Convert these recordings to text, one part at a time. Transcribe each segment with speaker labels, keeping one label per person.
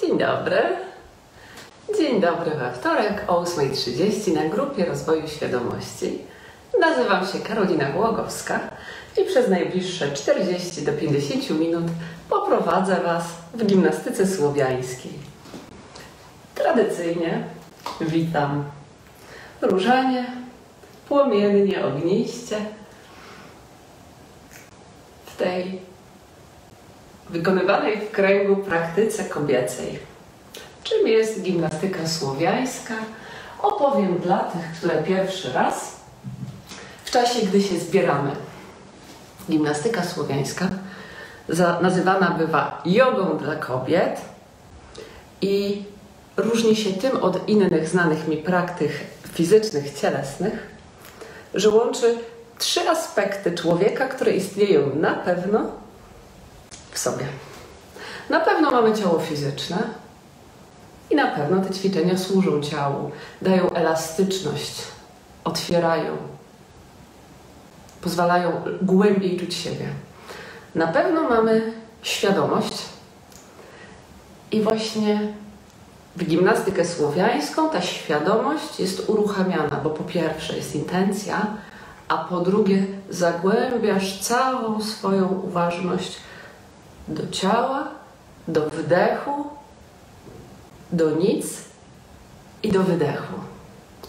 Speaker 1: Dzień dobry. Dzień dobry we wtorek o 8.30 na grupie rozwoju świadomości. Nazywam się Karolina Głogowska i przez najbliższe 40 do 50 minut poprowadzę Was w gimnastyce słowiańskiej. Tradycyjnie witam różanie, płomiennie, ogniście w tej wykonywanej w kręgu praktyce kobiecej. Czym jest gimnastyka słowiańska? Opowiem dla tych, które pierwszy raz w czasie, gdy się zbieramy. Gimnastyka słowiańska nazywana bywa jogą dla kobiet i różni się tym od innych znanych mi praktyk fizycznych, cielesnych, że łączy trzy aspekty człowieka, które istnieją na pewno w sobie. Na pewno mamy ciało fizyczne i na pewno te ćwiczenia służą ciału, dają elastyczność, otwierają, pozwalają głębiej czuć siebie. Na pewno mamy świadomość i właśnie w gimnastykę słowiańską ta świadomość jest uruchamiana, bo po pierwsze jest intencja, a po drugie zagłębiasz całą swoją uważność do ciała, do wdechu, do nic i do wydechu.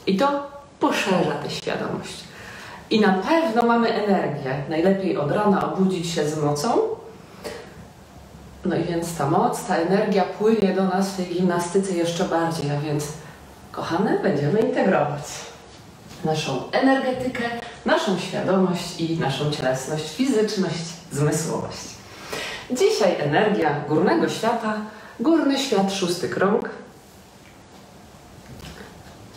Speaker 1: I to poszerza tę świadomość. I na pewno mamy energię. Najlepiej od rana obudzić się z mocą. No i więc ta moc, ta energia płynie do nas w tej gimnastyce jeszcze bardziej. A więc, kochane, będziemy integrować naszą energetykę, naszą świadomość i naszą cielesność, fizyczność, zmysłowość. Dzisiaj energia górnego świata, górny świat, szósty krąg.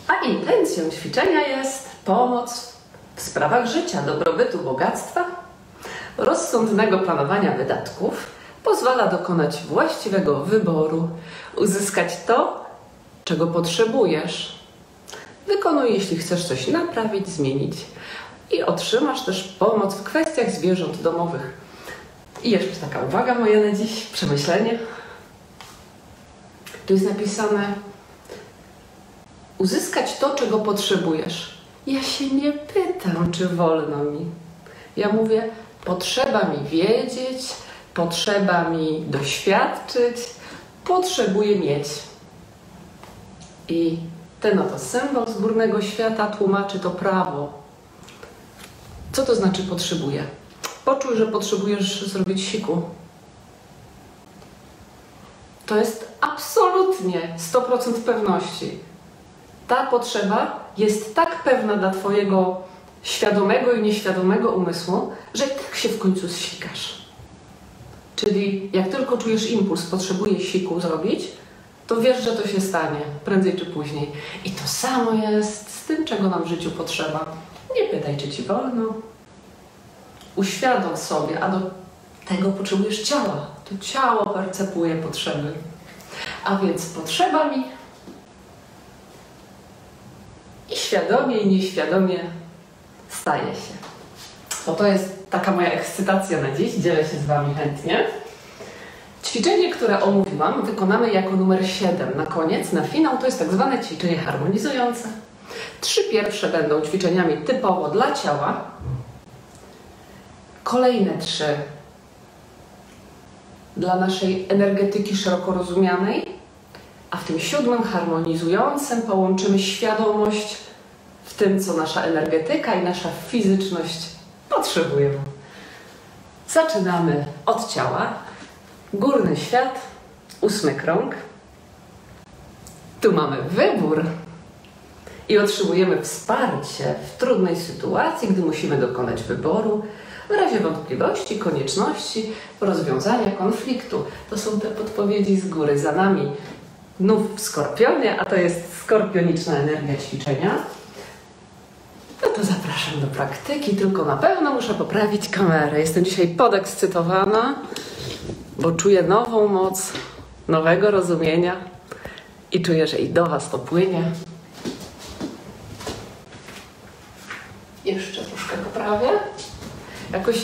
Speaker 1: A intencją ćwiczenia jest pomoc w sprawach życia, dobrobytu, bogactwa, rozsądnego planowania wydatków, pozwala dokonać właściwego wyboru, uzyskać to, czego potrzebujesz. Wykonuj, jeśli chcesz coś naprawić, zmienić. I otrzymasz też pomoc w kwestiach zwierząt domowych i jeszcze taka uwaga moja na dziś, przemyślenie. Tu jest napisane uzyskać to, czego potrzebujesz. Ja się nie pytam, czy wolno mi. Ja mówię, potrzeba mi wiedzieć, potrzeba mi doświadczyć, potrzebuję mieć. I ten oto symbol z górnego świata tłumaczy to prawo. Co to znaczy potrzebuję? Poczuj, że potrzebujesz zrobić siku. To jest absolutnie 100% pewności. Ta potrzeba jest tak pewna dla Twojego świadomego i nieświadomego umysłu, że i tak się w końcu zsikasz. Czyli jak tylko czujesz impuls, potrzebuję siku zrobić, to wiesz, że to się stanie prędzej czy później. I to samo jest z tym, czego nam w życiu potrzeba. Nie pytaj, czy ci wolno, uświadom sobie, a do tego potrzebujesz ciała. To ciało percepuje potrzeby. A więc potrzeba mi i świadomie i nieświadomie staje się. To to jest taka moja ekscytacja na dziś, dzielę się z Wami chętnie. Ćwiczenie, które omówiłam, wykonamy jako numer 7 na koniec, na finał. To jest tak zwane ćwiczenie harmonizujące. Trzy pierwsze będą ćwiczeniami typowo dla ciała, Kolejne trzy dla naszej energetyki szeroko rozumianej, a w tym siódmym harmonizującym połączymy świadomość w tym, co nasza energetyka i nasza fizyczność potrzebują. Zaczynamy od ciała. Górny świat, ósmy krąg. Tu mamy wybór i otrzymujemy wsparcie w trudnej sytuacji, gdy musimy dokonać wyboru w razie wątpliwości, konieczności rozwiązania konfliktu. To są te podpowiedzi z góry. Za nami nów w skorpionie, a to jest skorpioniczna energia ćwiczenia. No to zapraszam do praktyki, tylko na pewno muszę poprawić kamerę. Jestem dzisiaj podekscytowana, bo czuję nową moc, nowego rozumienia i czuję, że i do Was to płynie. Jeszcze troszkę poprawię. Jakoś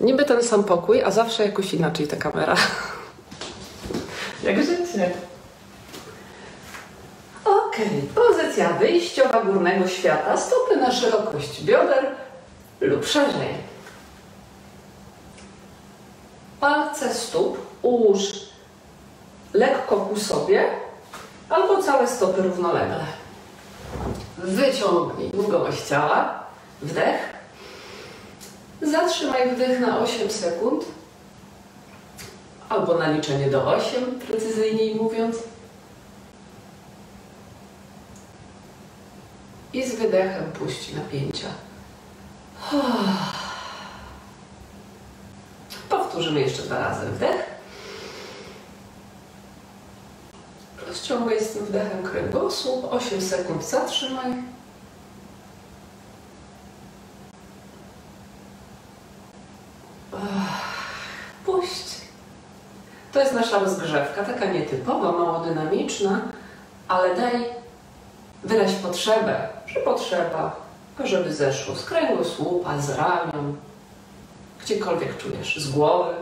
Speaker 1: niby ten sam pokój, a zawsze jakoś inaczej ta kamera. Jak życie. Ok, pozycja wyjściowa górnego świata. Stopy na szerokość bioder lub szerzej. Palce stóp ułóż lekko ku sobie albo całe stopy równolegle. Wyciągnij długość ciała. Wdech. Zatrzymaj wdech na 8 sekund albo na liczenie do 8, precyzyjniej mówiąc. I z wydechem puść napięcia. Powtórzymy jeszcze dwa razy wdech. Rozciągaj z tym wdechem kręgosłup. 8 sekund zatrzymaj. Puść. To jest nasza rozgrzewka, taka nietypowa, mało dynamiczna, ale daj wyraź potrzebę, że potrzeba, żeby zeszło z kręgosłupa, z ramion, gdziekolwiek czujesz, z głowy.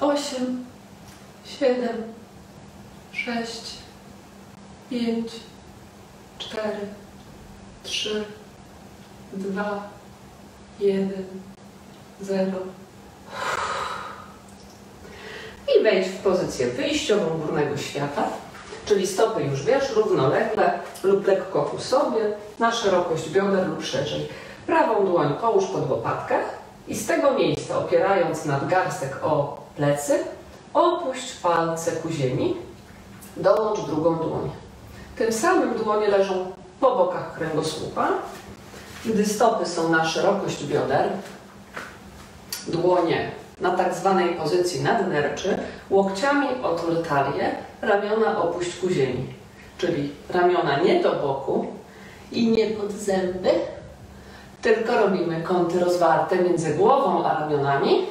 Speaker 1: Osiem, siedem, sześć, pięć, cztery, trzy, dwa, jeden, zero. I wejdź w pozycję wyjściową górnego świata, czyli stopy już wiesz, równolegle lub lekko ku sobie, na szerokość bioder lub szerzej. Prawą dłoń połóż pod łopatkach i z tego miejsca, opierając nadgarstek o plecy, opuść palce ku ziemi, dołącz drugą dłoń. Tym samym dłonie leżą po bokach kręgosłupa, gdy stopy są na szerokość bioder, dłonie na tak zwanej pozycji nadnerczy, łokciami otul talię, ramiona opuść ku ziemi. Czyli ramiona nie do boku i nie pod zęby, tylko robimy kąty rozwarte między głową a ramionami.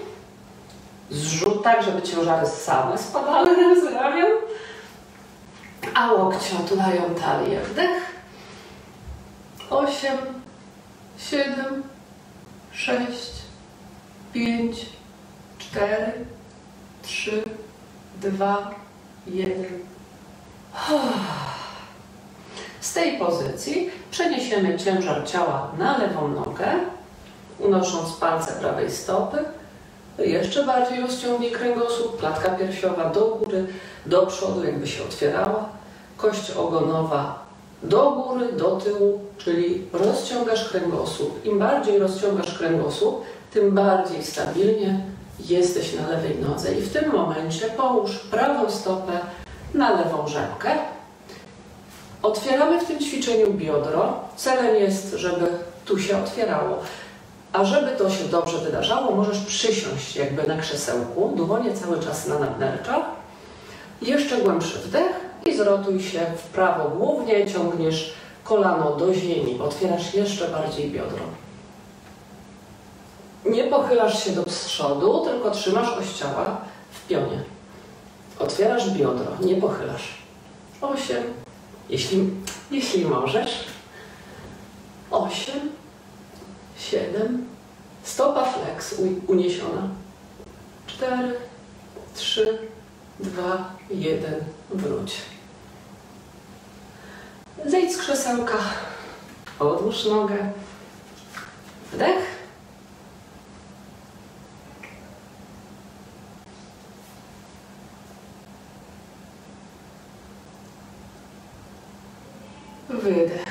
Speaker 1: Zrzut tak, żeby ciężary same spadały z ramion, a łokcie otulają talię. Wdech. Osiem, siedem, sześć, pięć, cztery, trzy, dwa, jeden. Z tej pozycji przeniesiemy ciężar ciała na lewą nogę, unosząc palce prawej stopy. Jeszcze bardziej rozciągnij kręgosłup, klatka piersiowa do góry, do przodu, jakby się otwierała. Kość ogonowa do góry, do tyłu, czyli rozciągasz kręgosłup. Im bardziej rozciągasz kręgosłup, tym bardziej stabilnie jesteś na lewej nodze i w tym momencie połóż prawą stopę na lewą rzepkę. Otwieramy w tym ćwiczeniu biodro. Celem jest, żeby tu się otwierało. A żeby to się dobrze wydarzało, możesz przysiąść jakby na krzesełku, dłonie cały czas na nadnerczach. Jeszcze głębszy wdech i zrotuj się w prawo. Głównie ciągniesz kolano do ziemi, otwierasz jeszcze bardziej biodro. Nie pochylasz się do przodu, tylko trzymasz oś ciała w pionie. Otwierasz biodro, nie pochylasz. Osiem, jeśli, jeśli możesz. Osiem, siedem, stopa flex uniesiona. Cztery, trzy, dwa, jeden, wróć. Zejdź z krzesełka, odłóż nogę, wdech. Wydech.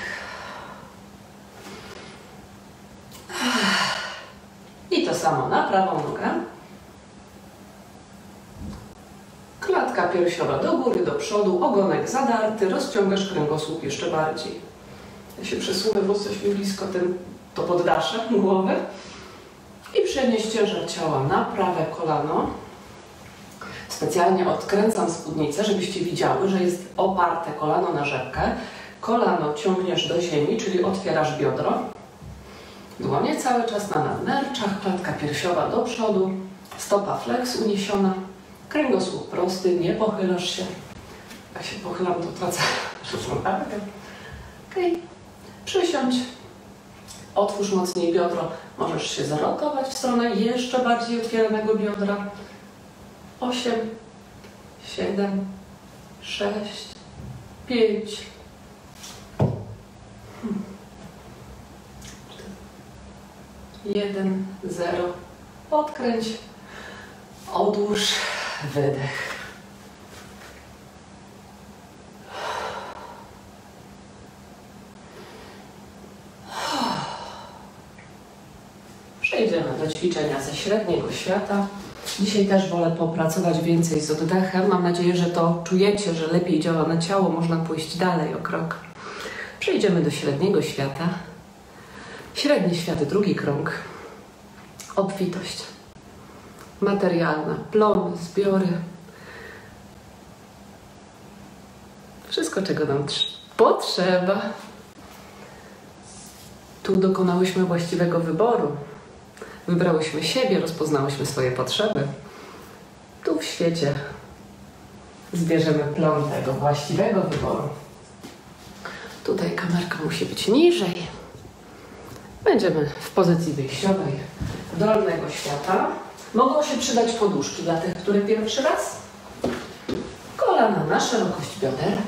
Speaker 1: I to samo na prawą nogę. Klatka piersiowa do góry, do przodu, ogonek zadarty, rozciągasz kręgosłup jeszcze bardziej. Ja się przesunę, mi blisko ten, to poddasze głowy. I przenieś ciężar ciała na prawe kolano. Specjalnie odkręcam spódnicę, żebyście widziały, że jest oparte kolano na rzepkę. Kolano ciągniesz do ziemi, czyli otwierasz biodro. Dłonie cały czas na nadnerczach, klatka piersiowa do przodu, stopa flex uniesiona, kręgosłup prosty, nie pochylasz się. Jak się pochylam, to tracę równowagę. Okej. Przysiądź. Otwórz mocniej biodro. Możesz się zarotować w stronę jeszcze bardziej otwieranego biodra. 8, 7, 6, 5, 1, 0. Odkręć, odłóż, wydech. Przejdziemy do ćwiczenia ze średniego świata. Dzisiaj też wolę popracować więcej z oddechem. Mam nadzieję, że to czujecie, że lepiej działa na ciało, można pójść dalej o krok. Przejdziemy do średniego świata. Średni świat, drugi krąg. Obfitość materialna, plony, zbiory. Wszystko, czego nam potrzeba. Tu dokonałyśmy właściwego wyboru. Wybrałyśmy siebie, rozpoznałyśmy swoje potrzeby. Tu w świecie zbierzemy plon tego właściwego wyboru. Tutaj kamerka musi być niżej. Będziemy w pozycji wyjściowej dolnego świata. Mogą się przydać poduszki dla tych, które pierwszy raz. Kolana na szerokość bioder.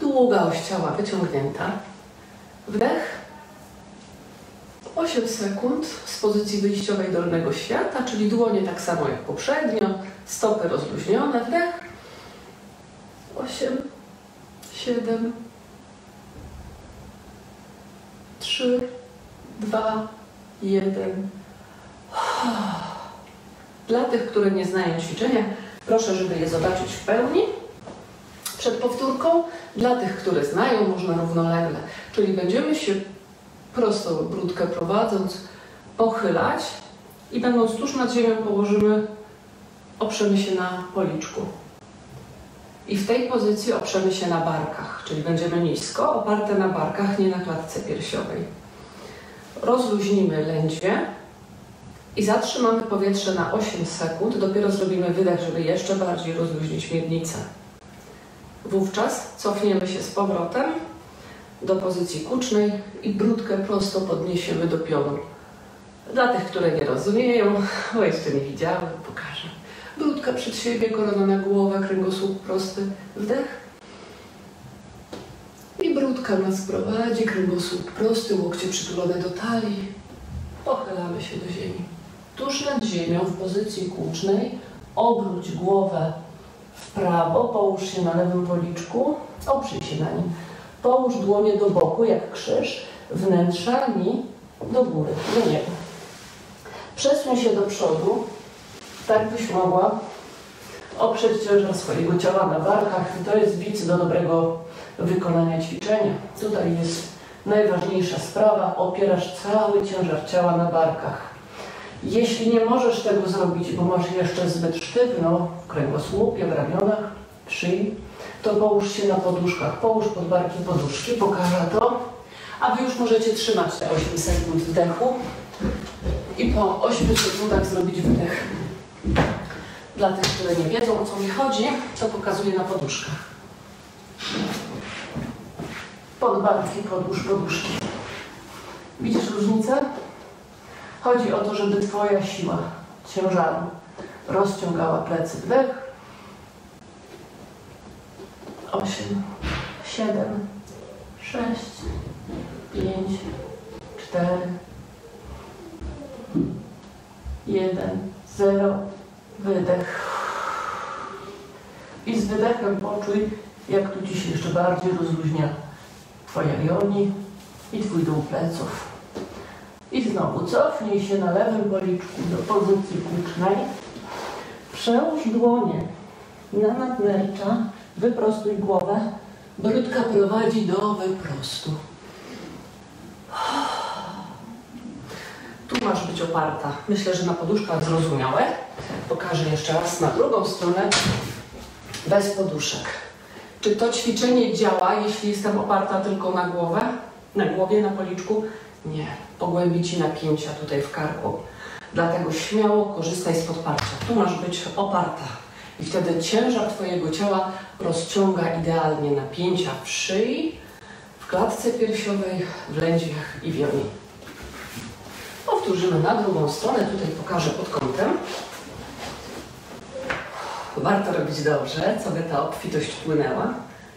Speaker 1: Długa oś ciała wyciągnięta. Wdech. 8 sekund z pozycji wyjściowej dolnego świata, czyli dłonie tak samo jak poprzednio, stopy rozluźnione, wdech. 8, 7, 3, 2, 1. Dla tych, które nie znają ćwiczenia, proszę, żeby je zobaczyć w pełni przed powtórką. Dla tych, które znają, można równolegle. Czyli będziemy się prosto brudkę prowadząc, pochylać i będąc tuż nad ziemią położymy, oprzemy się na policzku. I w tej pozycji oprzemy się na barkach, czyli będziemy nisko, oparte na barkach, nie na klatce piersiowej. Rozluźnimy lędźwie i zatrzymamy powietrze na 8 sekund. Dopiero zrobimy wydech, żeby jeszcze bardziej rozluźnić miednicę. Wówczas cofniemy się z powrotem do pozycji kucznej i brudkę prosto podniesiemy do pionu. Dla tych, które nie rozumieją, bo jeszcze nie widziały, pokażę. Przed siebie, korona na głowę, kręgosłup prosty, wdech. I brudka nas prowadzi, kręgosłup prosty, łokcie przytulone do talii. Pochylamy się do ziemi. Tuż nad ziemią w pozycji kłucznej obróć głowę w prawo, połóż się na lewym policzku, oprzyj się na nim. Połóż dłonie do boku, jak krzyż, wnętrzami do góry, do nieba. Przesuń się do przodu, tak byś mogła oprzeć ciężar swojego ciała na barkach. To jest bic do dobrego wykonania ćwiczenia. Tutaj jest najważniejsza sprawa, opierasz cały ciężar ciała na barkach. Jeśli nie możesz tego zrobić, bo masz jeszcze zbyt sztywno w kręgosłupie, w ramionach, w szyi, to połóż się na poduszkach. Połóż pod barkiem poduszki, pokażę to. A Wy już możecie trzymać te 8 sekund wdechu i po 8 sekundach zrobić wydech. Dla tych, które nie wiedzą o co mi chodzi, to pokazuję na poduszkach. Pod barki podłóż poduszki. Widzisz różnicę? Chodzi o to, żeby Twoja siła ciężaru rozciągała plecy. Wdech, osiem, siedem, sześć, pięć, cztery, jeden, zero, wydech. I z wydechem poczuj, jak tu Ci się jeszcze bardziej rozluźnia Twoja joni i Twój dół pleców. I znowu cofnij się na lewym policzku do pozycji kucznej. Przełóż dłonie na nadnercza Wyprostuj głowę. Brudka prowadzi do wyprostu. Tu masz być oparta. Myślę, że na poduszkach zrozumiałe. Pokażę jeszcze raz na drugą stronę. Bez poduszek. Czy to ćwiczenie działa, jeśli jestem oparta tylko na głowę? Na głowie, na policzku? Nie. Pogłębi Ci napięcia tutaj w karku. Dlatego śmiało korzystaj z podparcia. Tu masz być oparta. I wtedy ciężar Twojego ciała rozciąga idealnie napięcia w szyi, w klatce piersiowej, w lędźwiach i wioni. Powtórzymy na drugą stronę. Tutaj pokażę pod kątem. Warto robić dobrze, co by ta obfitość płynęła.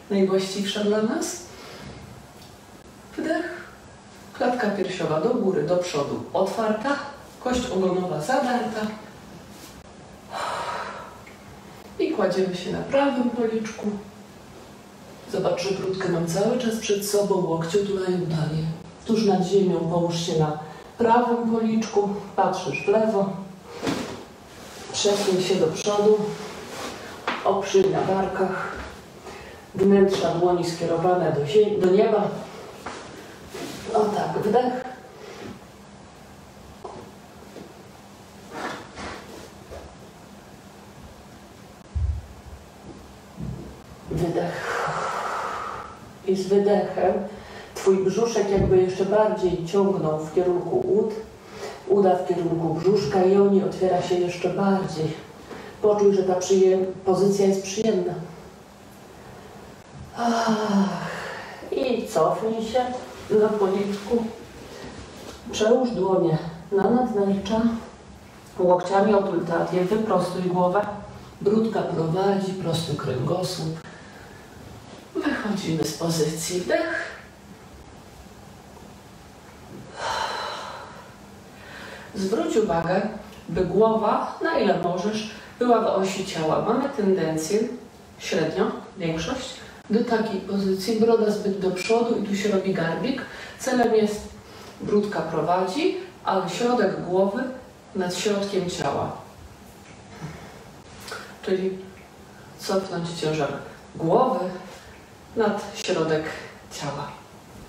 Speaker 1: Najwłaściwsza dla nas. Wdech. Klatka piersiowa do góry, do przodu otwarta. Kość ogonowa zadarta. I kładziemy się na prawym policzku. Zobacz, że brudkę mam cały czas przed sobą, łokcie otulają danie. Tuż nad ziemią połóż się na prawym policzku, patrzysz w lewo. Przesuń się do przodu, oprzyj na barkach, wnętrza dłoni skierowane do, ziemi, do nieba. O tak, wdech. Wydech. I z wydechem Twój brzuszek jakby jeszcze bardziej ciągnął w kierunku ud, uda w kierunku brzuszka i oni otwiera się jeszcze bardziej. Poczuj, że ta pozycja jest przyjemna. I cofnij się na policzku. Przełóż dłonie na nadnercza. Łokciami otul tatię, wyprostuj głowę. Brudka prowadzi, prosty kręgosłup. Wychodzimy z pozycji wdech. Zwróć uwagę, by głowa, na ile możesz, była w osi ciała. Mamy tendencję, średnio, większość, do takiej pozycji. Broda zbyt do przodu i tu się robi garbik. Celem jest brudka prowadzi, ale środek głowy nad środkiem ciała. Czyli cofnąć ciężar głowy nad środek ciała.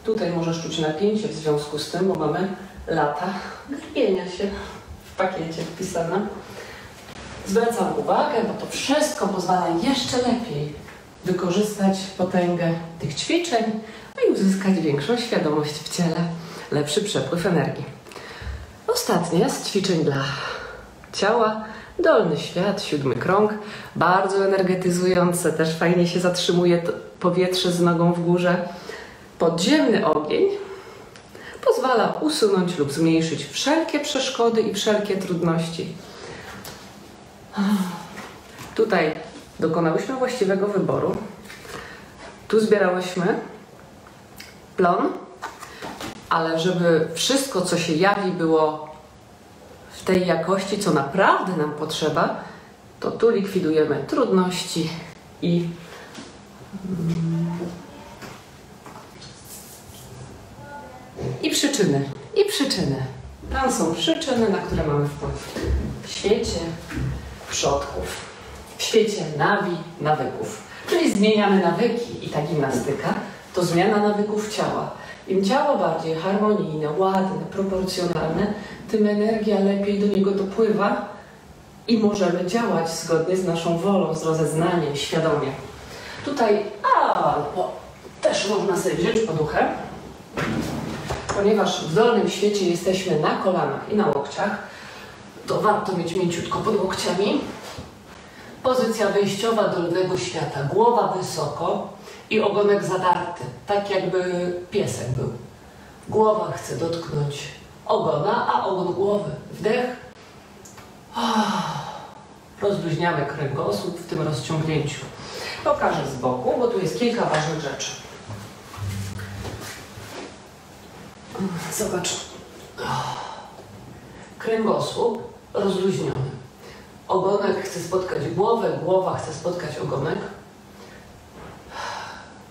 Speaker 1: Tutaj możesz czuć napięcie w związku z tym, bo mamy lata grbienia się w pakiecie wpisane. Zwracam uwagę, bo to wszystko pozwala jeszcze lepiej wykorzystać potęgę tych ćwiczeń no i uzyskać większą świadomość w ciele, lepszy przepływ energii. Ostatnie z ćwiczeń dla ciała. Dolny świat, siódmy krąg, bardzo energetyzujące, też fajnie się zatrzymuje powietrze z nogą w górze. Podziemny ogień, pozwala usunąć lub zmniejszyć wszelkie przeszkody i wszelkie trudności. Tutaj dokonałyśmy właściwego wyboru. Tu zbierałyśmy plon, ale żeby wszystko, co się jawi, było w tej jakości, co naprawdę nam potrzeba, to tu likwidujemy trudności i I przyczyny. I przyczyny. Tam są przyczyny, na które mamy wpływ. W świecie przodków, w świecie nawi, nawyków. Czyli zmieniamy nawyki i ta gimnastyka to zmiana nawyków ciała. Im ciało bardziej harmonijne, ładne, proporcjonalne, tym energia lepiej do niego dopływa i możemy działać zgodnie z naszą wolą, z rozeznaniem, świadomie. Tutaj, a, bo też można sobie wziąć poduchę ponieważ w dolnym świecie jesteśmy na kolanach i na łokciach, to warto mieć mięciutko pod łokciami. Pozycja wyjściowa dolnego świata. Głowa wysoko i ogonek zadarty, tak jakby piesek był. Głowa chce dotknąć ogona, a ogon głowy. Wdech. Rozluźniamy kręgosłup w tym rozciągnięciu. Pokażę z boku, bo tu jest kilka ważnych rzeczy. Zobacz. Kręgosłup rozluźniony. Ogonek chce spotkać głowę, głowa chce spotkać ogonek.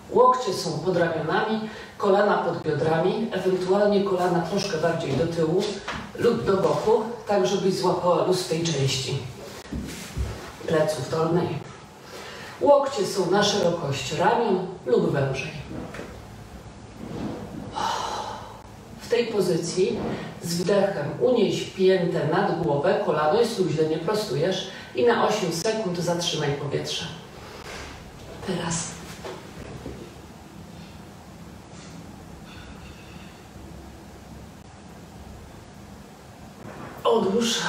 Speaker 1: Łokcie są pod ramionami, kolana pod biodrami, ewentualnie kolana troszkę bardziej do tyłu lub do boku, tak żebyś złapała luz tej części pleców dolnej. Łokcie są na szerokość ramion lub wężej. W tej pozycji z wdechem unieś piętę nad głowę, kolano jest luźne, nie prostujesz i na 8 sekund zatrzymaj powietrze. Teraz. Odłóż.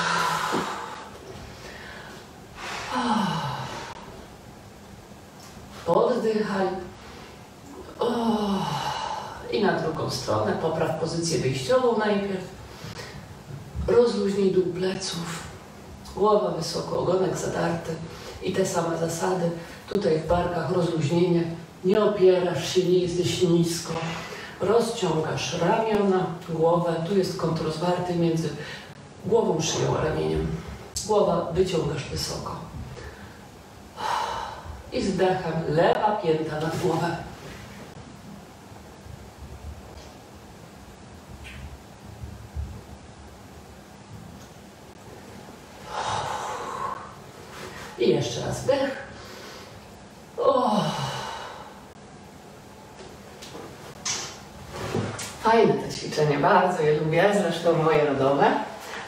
Speaker 1: Poddychaj. Oh i na stronę. Popraw pozycję wyjściową najpierw. Rozluźnij dół pleców. Głowa wysoko, ogonek zadarty. I te same zasady. Tutaj w barkach rozluźnienie. Nie opierasz się, nie jesteś nisko. Rozciągasz ramiona, głowę. Tu jest kąt rozwarty między głową, szyją a ramieniem. Głowa wyciągasz wysoko. I z lewa pięta nad głowę. I jeszcze raz wdech. Oh. Fajne to ćwiczenie, bardzo je zresztą moje rodowe.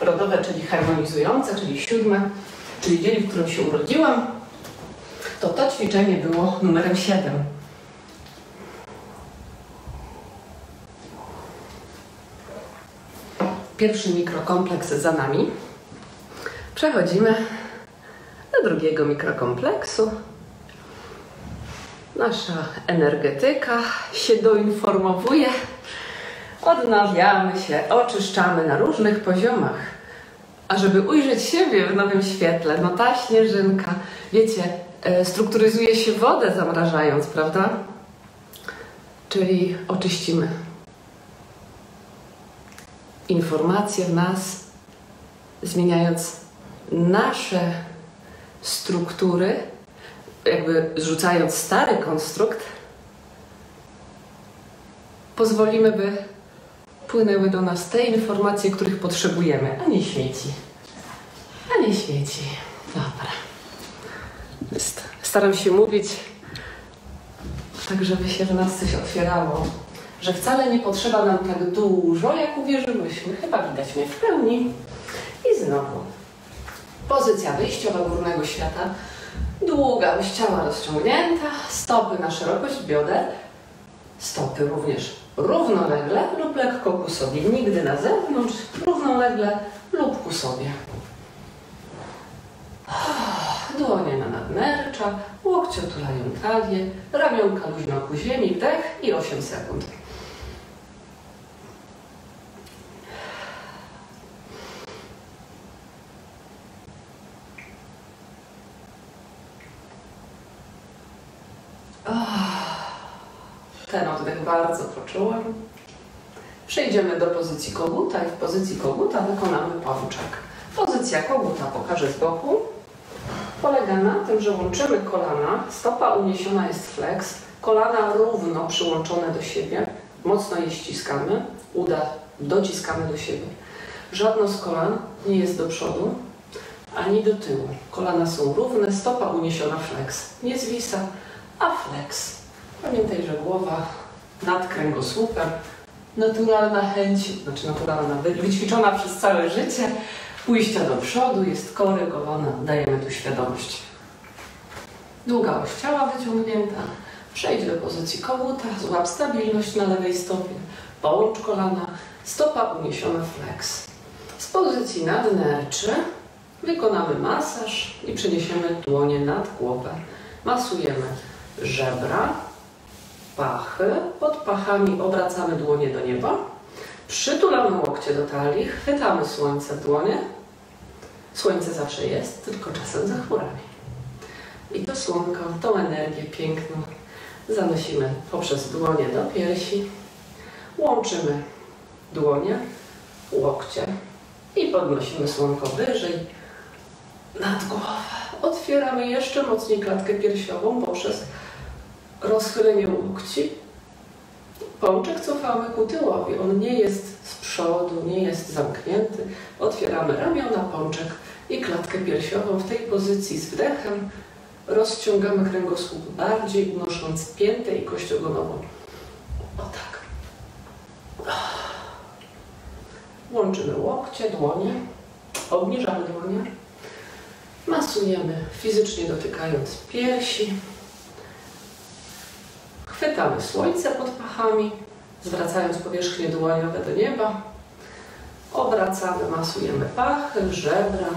Speaker 1: Rodowe, czyli harmonizujące, czyli siódme, czyli dzień, w którym się urodziłam. To to ćwiczenie było numerem 7. Pierwszy mikrokompleks za nami. Przechodzimy do drugiego mikrokompleksu. Nasza energetyka się doinformowuje. Odnawiamy się, oczyszczamy na różnych poziomach. A żeby ujrzeć siebie w nowym świetle, no ta śnieżynka, wiecie, e, strukturyzuje się wodę zamrażając, prawda? Czyli oczyścimy informacje w nas, zmieniając nasze struktury, jakby zrzucając stary konstrukt, pozwolimy, by płynęły do nas te informacje, których potrzebujemy, a nie śmieci. A nie śmieci. Dobra. Staram się mówić tak, żeby się w nas coś otwierało, że wcale nie potrzeba nam tak dużo, jak uwierzyłyśmy. Chyba widać mnie w pełni. I znowu Pozycja wyjściowa górnego świata. Długość ciała rozciągnięta, stopy na szerokość bioder, stopy również równolegle lub lekko ku sobie. Nigdy na zewnątrz, równolegle lub ku sobie. Dłonie na nadnercza, łokcie otulają talię, ramionka luźno ku ziemi, wdech i 8 sekund. Ten oddech bardzo poczułem. Przejdziemy do pozycji koguta i w pozycji koguta wykonamy pączek. Pozycja koguta pokażę z boku. Polega na tym, że łączymy kolana, stopa uniesiona jest flex, kolana równo przyłączone do siebie, mocno je ściskamy, uda dociskamy do siebie. Żadno z kolan nie jest do przodu ani do tyłu. Kolana są równe, stopa uniesiona flex. Nie zwisa, a flex. Pamiętaj, że głowa nad kręgosłupem, naturalna chęć, znaczy naturalna, wyćwiczona przez całe życie, pójścia do przodu jest korygowana, dajemy tu świadomość. Długość ciała wyciągnięta, przejdź do pozycji koguta, złap stabilność na lewej stopie, połącz kolana, stopa uniesiona flex. Z pozycji nadnerczy wykonamy masaż i przeniesiemy dłonie nad głowę. Masujemy żebra, pachy. Pod pachami obracamy dłonie do nieba. Przytulamy łokcie do talii, chwytamy słońce w dłonie. Słońce zawsze jest, tylko czasem za chmurami. I to słonko, tą energię piękną zanosimy poprzez dłonie do piersi. Łączymy dłonie, łokcie i podnosimy słonko wyżej nad głowę. Otwieramy jeszcze mocniej klatkę piersiową poprzez rozchylenie łokci. Pączek cofamy ku tyłowi. On nie jest z przodu, nie jest zamknięty. Otwieramy ramiona, pączek i klatkę piersiową w tej pozycji z wdechem. Rozciągamy kręgosłup bardziej, unosząc piętę i kość ogonową. O tak. Łączymy łokcie, dłonie, obniżamy dłonie. Masujemy fizycznie dotykając piersi. Chwytamy słońce pod pachami, zwracając powierzchnię dłoniowe do nieba. Obracamy, masujemy pachy, żebra.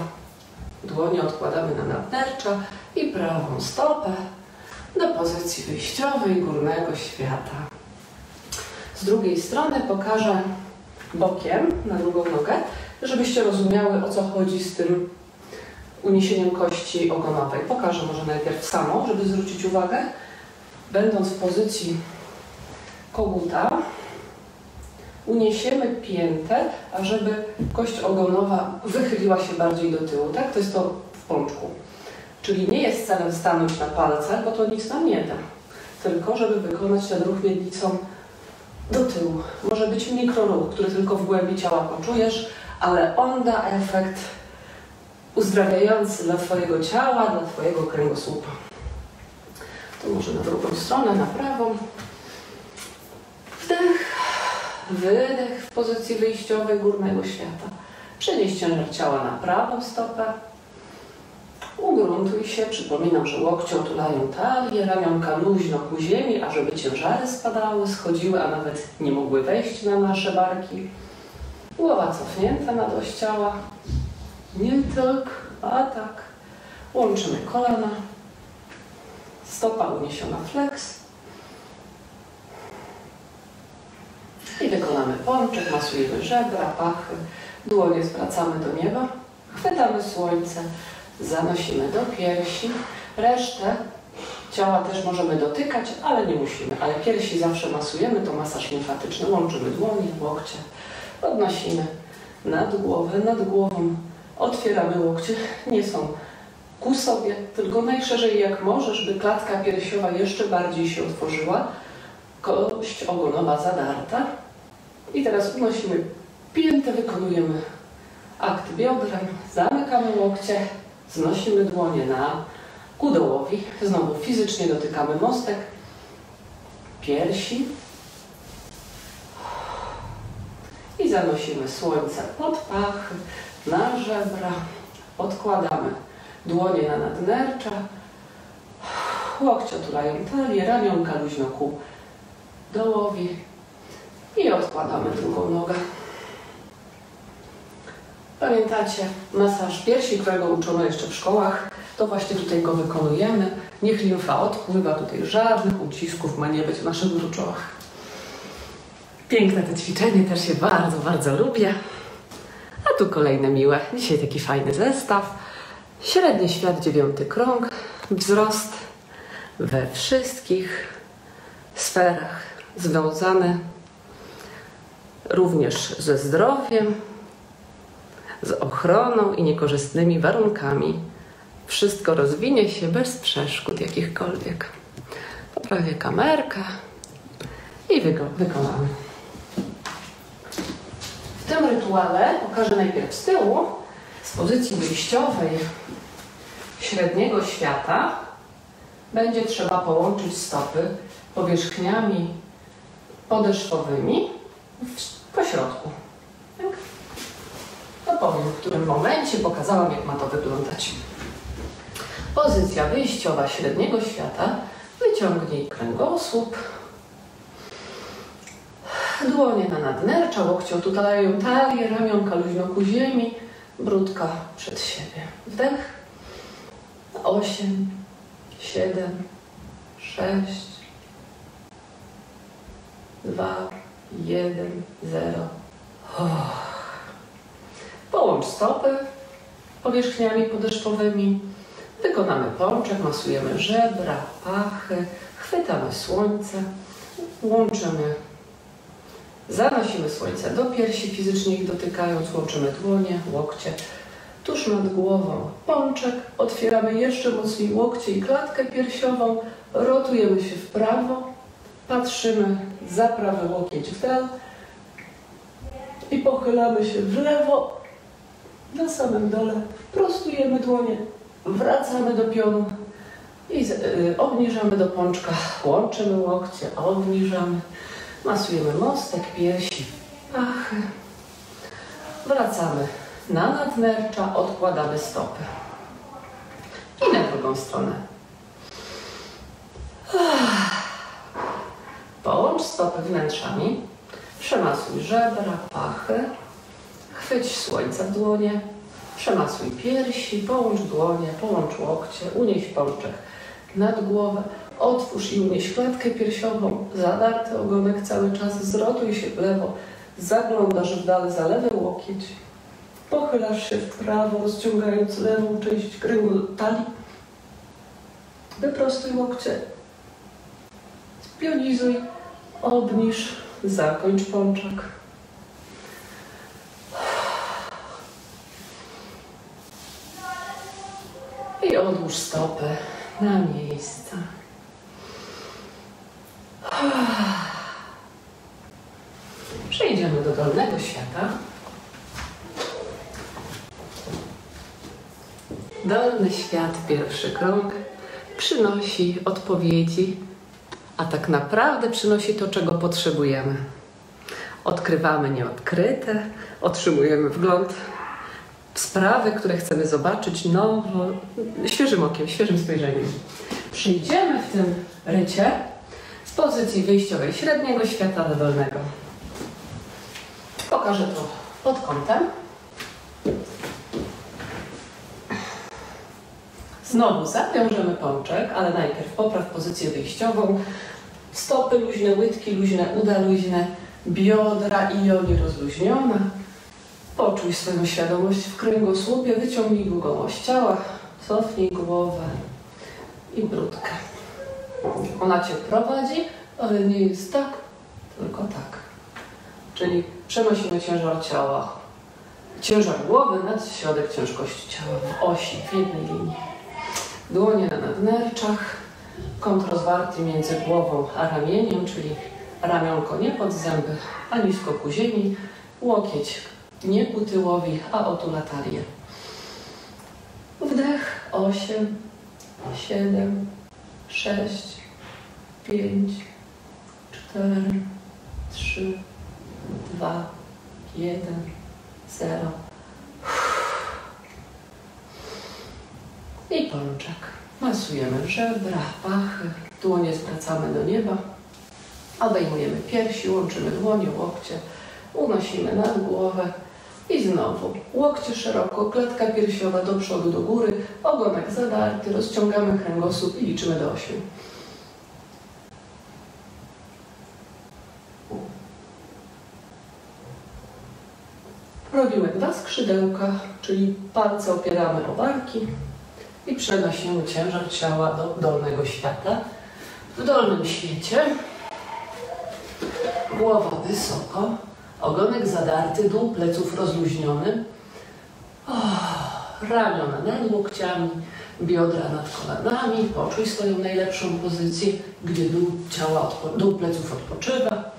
Speaker 1: Dłonie odkładamy na nadnercza i prawą stopę do pozycji wyjściowej górnego świata. Z drugiej strony pokażę bokiem na drugą nogę, żebyście rozumiały o co chodzi z tym uniesieniem kości ogonowej. Pokażę może najpierw samą, żeby zwrócić uwagę. Będąc w pozycji koguta, uniesiemy piętę, ażeby kość ogonowa wychyliła się bardziej do tyłu. Tak? To jest to w pączku. Czyli nie jest celem stanąć na palcach, bo to nic nam nie da. Tylko, żeby wykonać ten ruch miednicą do tyłu. Może być mikroruch, który tylko w głębi ciała poczujesz, ale on da efekt uzdrawiający dla Twojego ciała, dla Twojego kręgosłupa. To może na drugą stronę, na prawą. Wdech, wydech w pozycji wyjściowej górnego świata. Przenieś ciężar ciała na prawą stopę. Ugruntuj się. Przypominam, że łokcie otulają talię, ramionka luźno ku ziemi, ażeby ciężary spadały, schodziły, a nawet nie mogły wejść na nasze barki. Głowa cofnięta na dość ciała. Nie tak, a tak. Łączymy kolana. Stopa uniesiona flex. I wykonamy pączek, masujemy żebra, pachy. Dłonie zwracamy do nieba. Chwytamy słońce. Zanosimy do piersi. Resztę ciała też możemy dotykać, ale nie musimy. Ale piersi zawsze masujemy, to masaż limfatyczny. Łączymy dłonie, łokcie. Podnosimy nad głowę, nad głową. Otwieramy łokcie. Nie są ku sobie, tylko najszerzej jak możesz, by klatka piersiowa jeszcze bardziej się otworzyła. Kość ogonowa zadarta. I teraz unosimy piętę, wykonujemy akt biodrem, zamykamy łokcie, znosimy dłonie na ku dołowi. Znowu fizycznie dotykamy mostek, piersi. I zanosimy słońce pod pachy, na żebra. Odkładamy dłonie na nadnercza. Łokcie otulają talię, ramionka luźno ku dołowi. I odkładamy drugą nogę. Pamiętacie masaż piersi, którego uczono jeszcze w szkołach? To właśnie tutaj go wykonujemy. Niech limfa odpływa, tutaj żadnych ucisków ma nie być w naszych gruczołach. Piękne to ćwiczenie, też je bardzo, bardzo lubię. A tu kolejne miłe. Dzisiaj taki fajny zestaw. Średni świat, dziewiąty krąg, wzrost we wszystkich sferach związany również ze zdrowiem, z ochroną i niekorzystnymi warunkami. Wszystko rozwinie się bez przeszkód jakichkolwiek. Poprawię kamerkę i wyko wykonamy. W tym rytuale pokażę najpierw z tyłu, z pozycji wyjściowej średniego świata będzie trzeba połączyć stopy powierzchniami podeszwowymi w pośrodku. Tak? No powiem, w którym momencie pokazałam, jak ma to wyglądać. Pozycja wyjściowa średniego świata. Wyciągnij kręgosłup. Dłonie na nadnercza, łokcie otulają talię, ramionka luźno ku ziemi, brudka przed siebie. Wdech. Osiem, siedem, sześć, dwa, jeden, zero. Połącz stopy powierzchniami podeszwowymi. Wykonamy pączek, masujemy żebra, pachy, chwytamy słońce, łączymy, zanosimy słońce do piersi, fizycznie ich dotykając, łączymy dłonie, łokcie, tuż nad głową. Pączek, otwieramy jeszcze mocniej łokcie i klatkę piersiową, rotujemy się w prawo, patrzymy za prawy łokieć w dal. I pochylamy się w lewo, na samym dole, prostujemy dłonie, wracamy do pionu. I y, obniżamy do pączka, łączymy łokcie, obniżamy, masujemy mostek, piersi, pachy, wracamy na nadnercza, odkładamy stopy. I na drugą stronę. Połącz stopy wnętrzami, przemasuj żebra, pachy, chwyć słońce w dłonie, przemasuj piersi, połącz dłonie, połącz łokcie, unieś pączek nad głowę, otwórz i unieś klatkę piersiową, zadarty ogonek cały czas, zrotuj się w lewo, zaglądasz w dal za lewy łokieć, Pochylasz się w prawo, rozciągając lewą część kręgu talii. Wyprostuj łokcie. Spionizuj, obniż, zakończ pączek. I odłóż stopę na miejsce. Przejdziemy do dolnego świata. Dolny świat, pierwszy krąg, przynosi odpowiedzi, a tak naprawdę przynosi to, czego potrzebujemy. Odkrywamy nieodkryte, otrzymujemy wgląd w sprawy, które chcemy zobaczyć nowo, świeżym okiem, świeżym spojrzeniem. Przyjdziemy w tym rycie z pozycji wyjściowej średniego świata do dolnego. Pokażę to pod kątem. Znowu zawiążemy pączek, ale najpierw popraw pozycję wyjściową. Stopy luźne, łydki luźne, uda luźne, biodra i joni rozluźnione. Poczuj swoją świadomość w kręgosłupie, wyciągnij długość ciała, cofnij głowę i brudkę. Ona Cię prowadzi, ale nie jest tak, tylko tak. Czyli przenosimy ciężar ciała, ciężar głowy nad środek ciężkości ciała w osi, w jednej linii. Dłonie na nadnerczach, kąt rozwarty między głową a ramieniem, czyli ramionko nie pod zęby, a nisko ku ziemi, łokieć nie ku tyłowi, a otula talię. Wdech 8, 7, 6, 5, 4, 3, 2, 1, 0. I pączek. Masujemy żebra, pachy, dłonie zwracamy do nieba. Obejmujemy piersi, łączymy dłonie, łokcie, unosimy nad głowę i znowu łokcie szeroko, klatka piersiowa do przodu, do góry, ogonek zadarty, rozciągamy kręgosłup i liczymy do 8. Robimy dwa skrzydełka, czyli palce opieramy o barki i przenosimy ciężar ciała do dolnego świata. W dolnym świecie głowa wysoko, ogonek zadarty, dół pleców rozluźniony, oh, ramiona nad łokciami, biodra nad kolanami, poczuj swoją najlepszą pozycję, gdzie dół, ciała, dół pleców odpoczywa,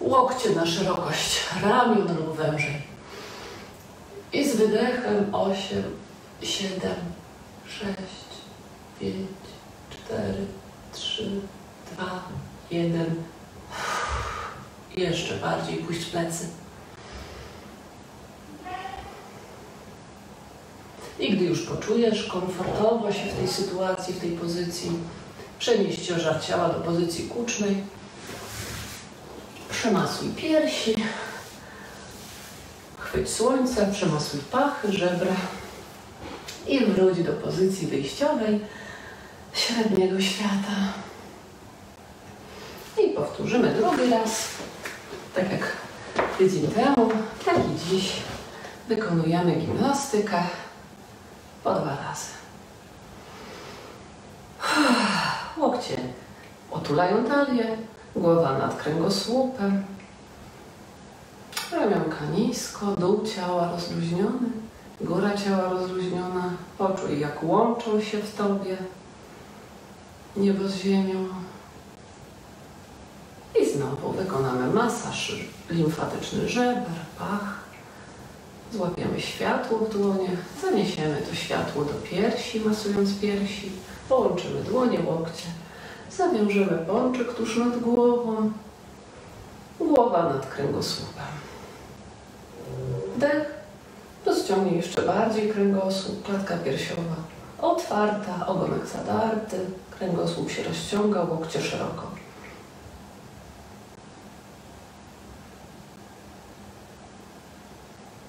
Speaker 1: łokcie na szerokość ramion lub wężej. I z wydechem 8, 7, 6, 5, 4, 3, 2, 1. Jeszcze bardziej puść plecy. I gdy już poczujesz komfortowo się w tej sytuacji, w tej pozycji, przenieś ciężar ciała do pozycji kucznej. Przemasuj piersi. Chwyć słońce, przemasuj pachy, żebra i wróć do pozycji wyjściowej średniego świata. I powtórzymy drugi raz, tak jak tydzień temu, tak i dziś wykonujemy gimnastykę po dwa razy. Łokcie otulają talię, głowa nad kręgosłupem, ramionka nisko, dół ciała rozluźniony, góra ciała rozluźniona. Poczuj, jak łączą się w Tobie niebo z ziemią. I znowu wykonamy masaż limfatyczny żeber, pach. Złapiemy światło w dłonie, zaniesiemy to światło do piersi, masując piersi. Połączymy dłonie, łokcie. Zawiążemy pączek tuż nad głową. Głowa nad kręgosłupem. Wdech. Rozciągnij jeszcze bardziej kręgosłup, klatka piersiowa otwarta, ogonek zadarty, kręgosłup się rozciąga, łokcie szeroko.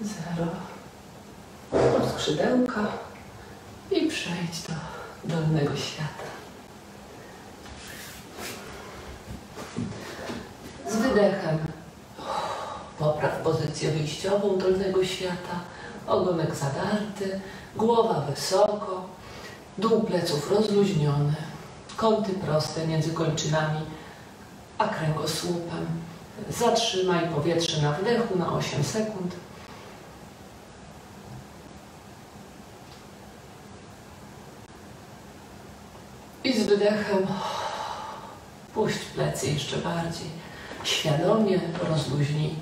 Speaker 1: Zero. Od skrzydełka i przejdź do dolnego świata. Z wydechem popraw pozycję wyjściową dolnego świata, ogonek zadarty, głowa wysoko, dół pleców rozluźniony, kąty proste między kończynami a kręgosłupem. Zatrzymaj powietrze na wdechu na 8 sekund. I z wydechem puść plecy jeszcze bardziej. Świadomie rozluźnij.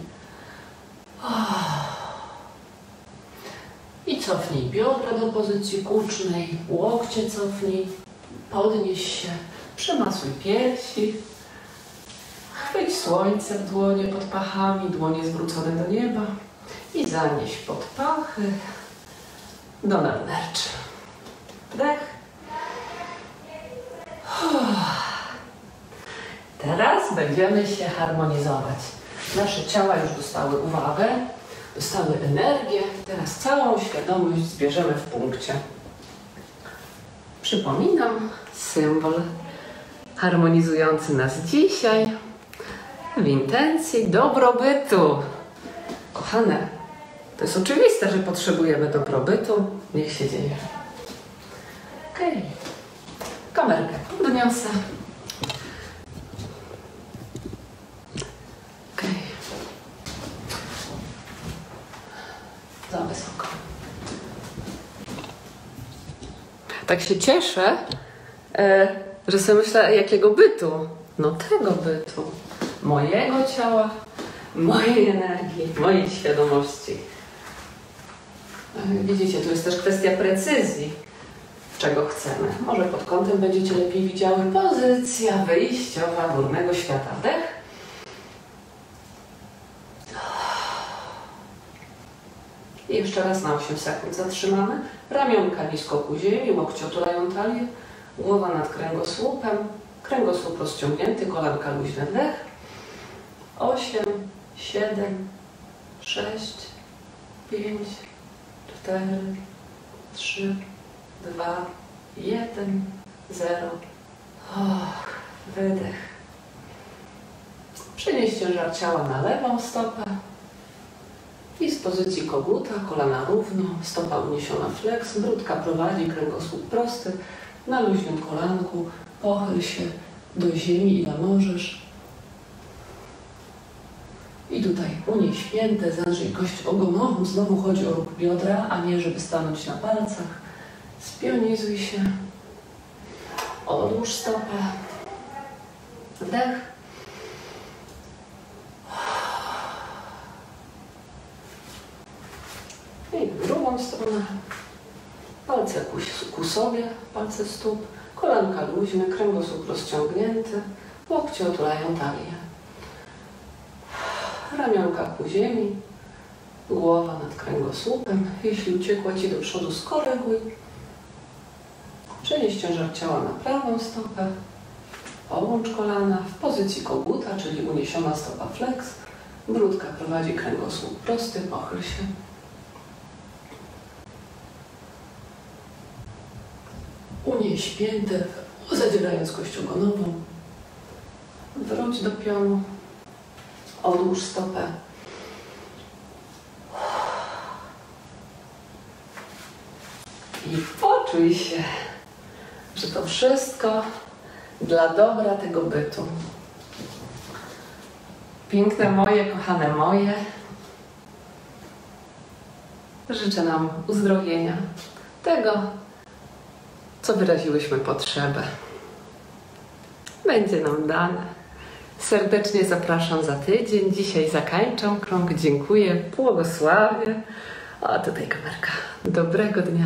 Speaker 1: I cofnij biodra do pozycji kucznej, łokcie cofnij, podnieś się, przemasuj piersi, chwyć słońce w dłonie pod pachami, dłonie zwrócone do nieba i zanieś pod pachy do nadnerczy. Wdech. Teraz będziemy się harmonizować. Nasze ciała już dostały uwagę, dostały energię. Teraz całą świadomość zbierzemy w punkcie. Przypominam symbol harmonizujący nas dzisiaj w intencji dobrobytu. Kochane, to jest oczywiste, że potrzebujemy dobrobytu. Niech się dzieje. Okej. Okay. Kamerkę podniosę. Okej. Okay. Za wysoko. Tak się cieszę, e, że sobie myślę, jakiego bytu? No tego bytu. Mojego ciała, mojej energii, mojej świadomości. E, widzicie, tu jest też kwestia precyzji czego chcemy. Może pod kątem będziecie lepiej widziały pozycja wyjściowa górnego świata. Wdech. I jeszcze raz na 8 sekund zatrzymamy. Ramionka nisko ku ziemi, łokcie otulają talię, głowa nad kręgosłupem, kręgosłup rozciągnięty, kolanka luźne. Wdech. 8, 7, 6, 5, 4, 3, dwa, jeden, zero. Och, wydech. Przenieś ciężar ciała na lewą stopę i z pozycji koguta, kolana równo, stopa uniesiona flex, brudka prowadzi, kręgosłup prosty, na luźnym kolanku, pochyl się do ziemi ile możesz. I tutaj unieśnięte, zadrzyj kość ogonową, znowu chodzi o ruch biodra, a nie żeby stanąć na palcach. Spionizuj się. Odłóż stopę. Wdech. I w drugą stronę. Palce ku, ku sobie, palce stóp, kolanka luźne, kręgosłup rozciągnięty, łokcie otulają talię. Ramionka ku ziemi, głowa nad kręgosłupem. Jeśli uciekła Ci do przodu, skoryguj. Przenieś ciężar ciała na prawą stopę. Połącz kolana w pozycji koguta, czyli uniesiona stopa flex. Brudka prowadzi kręgosłup prosty, pochyl się. Unieś piętę, zadzierając kość ogonową. Wróć do pionu. Odłóż stopę. I poczuj się że to wszystko dla dobra tego bytu. Piękne moje, kochane moje, życzę nam uzdrowienia, tego, co wyraziłyśmy potrzebę. Będzie nam dane. Serdecznie zapraszam za tydzień. Dzisiaj zakańczam krąg. Dziękuję, błogosławię. A tutaj kamerka. Dobrego dnia.